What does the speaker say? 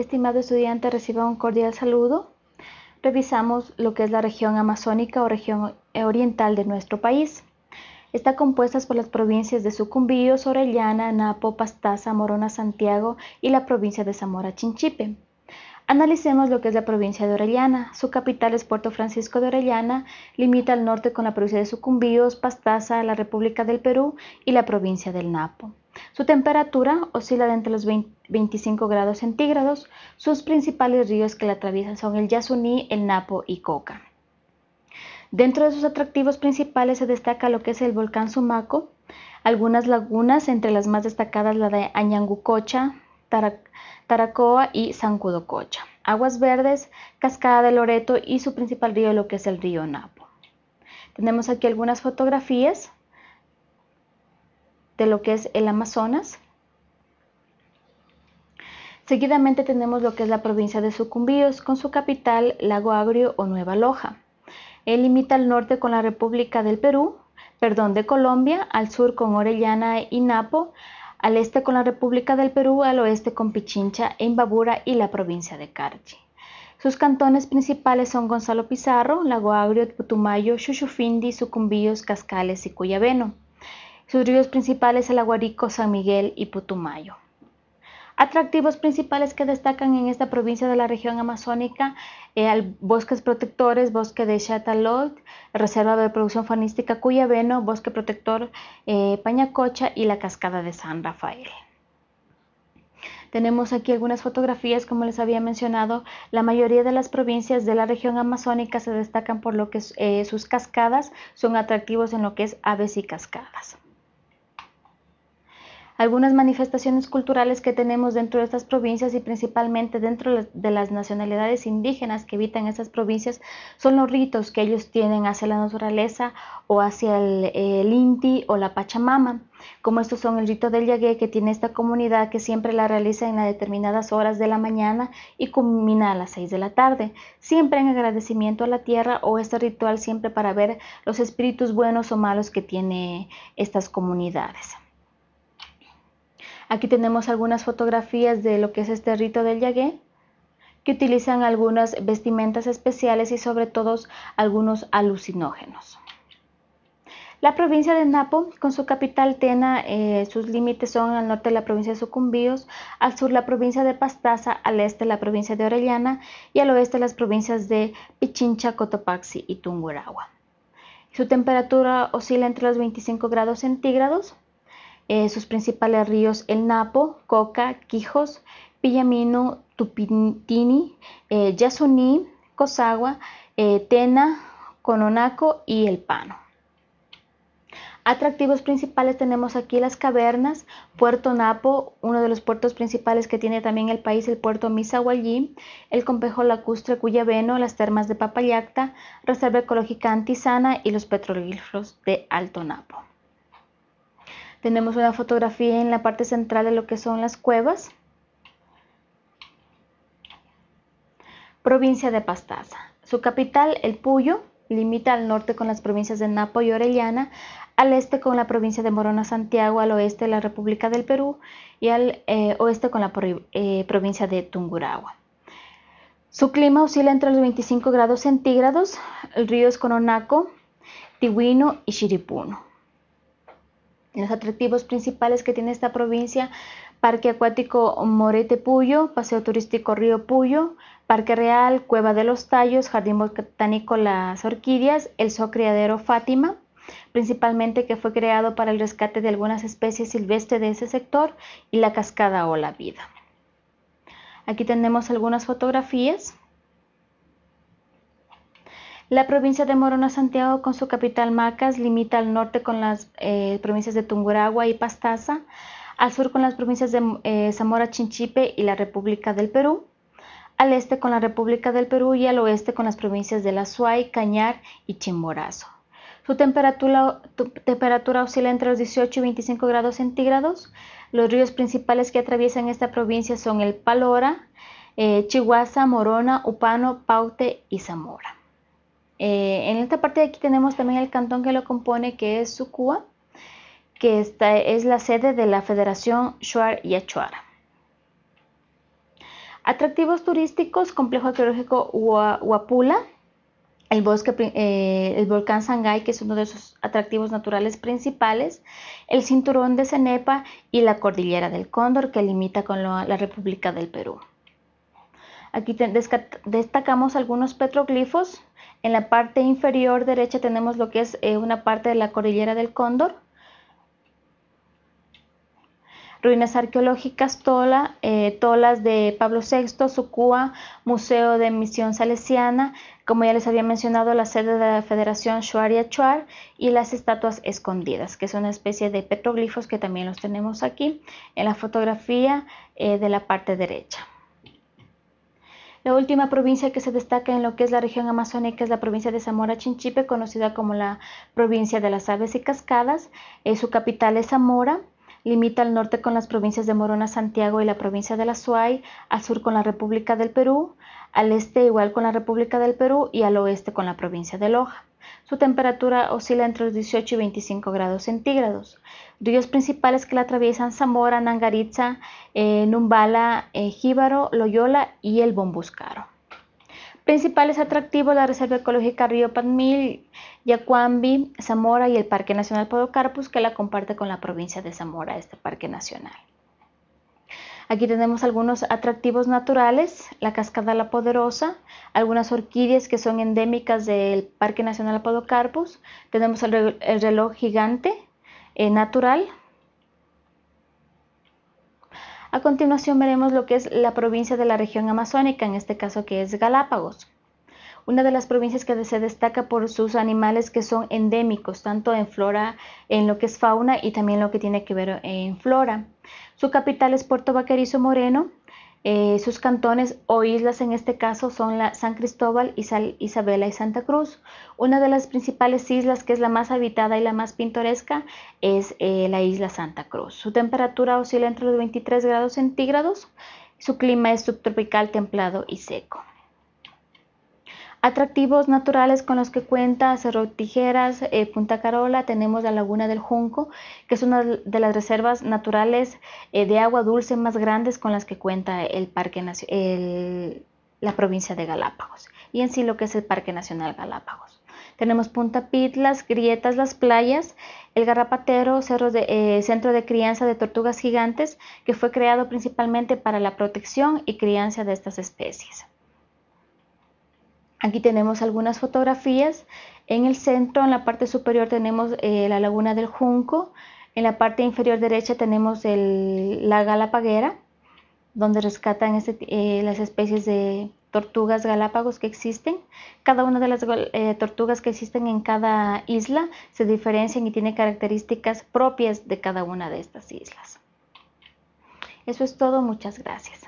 Estimado estudiante, reciba un cordial saludo. Revisamos lo que es la región amazónica o región oriental de nuestro país. Está compuesta por las provincias de Sucumbíos, Orellana, Napo, Pastaza, Morona, Santiago y la provincia de Zamora Chinchipe. Analicemos lo que es la provincia de Orellana. Su capital es Puerto Francisco de Orellana, limita al norte con la provincia de Sucumbíos, Pastaza, la República del Perú y la provincia del Napo. Su temperatura oscila entre los 25 grados centígrados. Sus principales ríos que la atraviesan son el Yasuní, el Napo y Coca. Dentro de sus atractivos principales se destaca lo que es el volcán Sumaco, algunas lagunas, entre las más destacadas la de Añangucocha, Taracoa y Sancudococha. Aguas Verdes, Cascada de Loreto y su principal río lo que es el río Napo. Tenemos aquí algunas fotografías de lo que es el Amazonas. Seguidamente tenemos lo que es la provincia de Sucumbíos con su capital Lago Agrio o Nueva Loja. Él limita al norte con la República del Perú, perdón, de Colombia, al sur con Orellana y Napo, al este con la República del Perú, al oeste con Pichincha, Imbabura y la provincia de Carchi. Sus cantones principales son Gonzalo Pizarro, Lago Agrio, Putumayo, Chuchufindi, Sucumbíos, Cascales y Cuyabeno. Sus ríos principales el Aguarico, San Miguel y Putumayo. Atractivos principales que destacan en esta provincia de la región amazónica, eh, bosques protectores, bosque de Chatalot, reserva de producción faunística Cuyabeno, bosque protector eh, Pañacocha y la cascada de San Rafael. Tenemos aquí algunas fotografías, como les había mencionado, la mayoría de las provincias de la región amazónica se destacan por lo que eh, sus cascadas son atractivos en lo que es aves y cascadas. Algunas manifestaciones culturales que tenemos dentro de estas provincias y principalmente dentro de las nacionalidades indígenas que habitan estas provincias son los ritos que ellos tienen hacia la naturaleza o hacia el, Inti o la Pachamama, como estos son el rito del Yagué que tiene esta comunidad que siempre la realiza en las determinadas horas de la mañana y culmina a las 6 de la tarde, siempre en agradecimiento a la tierra o este ritual siempre para ver los espíritus buenos o malos que tiene estas comunidades. Aquí tenemos algunas fotografías de lo que es este rito del yagué, que utilizan algunas vestimentas especiales y sobre todo algunos alucinógenos. La provincia de Napo, con su capital Tena, eh, sus límites son al norte la provincia de Sucumbíos, al sur la provincia de Pastaza, al este la provincia de Orellana y al oeste las provincias de Pichincha, Cotopaxi y Tungurahua. Su temperatura oscila entre los 25 grados centígrados eh, sus principales ríos el Napo, Coca, Quijos, Pillamino, Tupintini, eh, Yasuní, Cosagua, eh, Tena, Cononaco y El Pano. Atractivos principales tenemos aquí las cavernas, Puerto Napo, uno de los puertos principales que tiene también el país, el puerto Misahuallí, el complejo lacustre Cuyabeno, las termas de Papayacta, Reserva Ecológica Antisana y los petrolíferos de Alto Napo. Tenemos una fotografía en la parte central de lo que son las cuevas. Provincia de Pastaza. Su capital, El Puyo, limita al norte con las provincias de Napo y Orellana, al este con la provincia de Morona Santiago, al oeste la República del Perú y al eh, oeste con la eh, provincia de Tungurahua. Su clima oscila entre los 25 grados centígrados, el río es Cononaco, Tihuino y Chiripuno. Los atractivos principales que tiene esta provincia, Parque Acuático Morete Puyo, Paseo Turístico Río Puyo, Parque Real, Cueva de los Tallos, Jardín Botánico Las Orquídeas, el Criadero Fátima, principalmente que fue creado para el rescate de algunas especies silvestres de ese sector, y la cascada o la vida. Aquí tenemos algunas fotografías. La provincia de Morona Santiago, con su capital Macas, limita al norte con las eh, provincias de Tunguragua y Pastaza, al sur con las provincias de eh, Zamora, Chinchipe y la República del Perú, al este con la República del Perú y al oeste con las provincias de La Suay, Cañar y Chimborazo. Su temperatura, oscila entre los 18 y 25 grados centígrados. Los ríos principales que atraviesan esta provincia son el Palora, eh, Chihuahua, Morona, Upano, Paute y Zamora. Eh, en esta parte de aquí tenemos también el cantón que lo compone, que es Sucúa, que es la sede de la Federación Shuar y Achuara. Atractivos turísticos, complejo arqueológico Huapula, el, bosque, eh, el volcán Sangay, que es uno de sus atractivos naturales principales, el cinturón de Cenepa y la cordillera del Cóndor, que limita con la República del Perú. Aquí destacamos algunos petroglifos. En la parte inferior derecha tenemos lo que es eh, una parte de la cordillera del Cóndor, ruinas arqueológicas Tola, eh, Tolas de Pablo VI, Sucúa, Museo de Misión Salesiana, como ya les había mencionado, la sede de la Federación Shuaria Chuar y las estatuas escondidas, que son una especie de petroglifos que también los tenemos aquí en la fotografía eh, de la parte derecha. La última provincia que se destaca en lo que es la región amazónica es la provincia de Zamora Chinchipe, conocida como la provincia de las aves y cascadas. Eh, su capital es Zamora. Limita al norte con las provincias de Morona, Santiago y la provincia de la Suay, al sur con la República del Perú, al este igual con la República del Perú y al oeste con la provincia de Loja. Su temperatura oscila entre los 18 y 25 grados centígrados. Ríos principales que la atraviesan Zamora, Nangaritza, eh, Numbala, eh, Jíbaro, Loyola y el Bombuscaro. Principales atractivos la Reserva Ecológica Río Panmil, Yacuambi, Zamora y el Parque Nacional Podocarpus que la comparte con la provincia de Zamora, este parque nacional. Aquí tenemos algunos atractivos naturales, la cascada La Poderosa, algunas orquídeas que son endémicas del Parque Nacional Podocarpus, tenemos el, reloj gigante eh, natural, a continuación veremos lo que es la provincia de la región amazónica, en este caso que es Galápagos. Una de las provincias que se destaca por sus animales que son endémicos, tanto en flora, en lo que es fauna y también lo que tiene que ver en flora. Su capital es Puerto Vaquerizo Moreno, eh, sus cantones o islas en este caso son la San Cristóbal, Isabela y Santa Cruz. Una de las principales islas que es la más habitada y la más pintoresca es eh, la isla Santa Cruz. Su temperatura oscila entre los 23 grados centígrados. Su clima es subtropical, templado y seco. Atractivos naturales con los que cuenta Cerro Tijeras, eh, Punta Carola, tenemos la Laguna del Junco, que es una de las reservas naturales eh, de agua dulce más grandes con las que cuenta el parque la provincia de Galápagos y en sí lo que es el Parque Nacional Galápagos. Tenemos Punta Pitlas, Grietas, las playas, el Garrapatero, de, eh, centro de crianza de tortugas gigantes, que fue creado principalmente para la protección y crianza de estas especies. Aquí tenemos algunas fotografías. En el centro, en la parte superior, tenemos eh, la laguna del Junco. En la parte inferior derecha tenemos la galapaguera, donde rescatan este, eh, las especies de tortugas galápagos que existen. Cada una de las eh, tortugas que existen en cada isla se diferencian y tiene características propias de cada una de estas islas. Eso es todo, muchas gracias.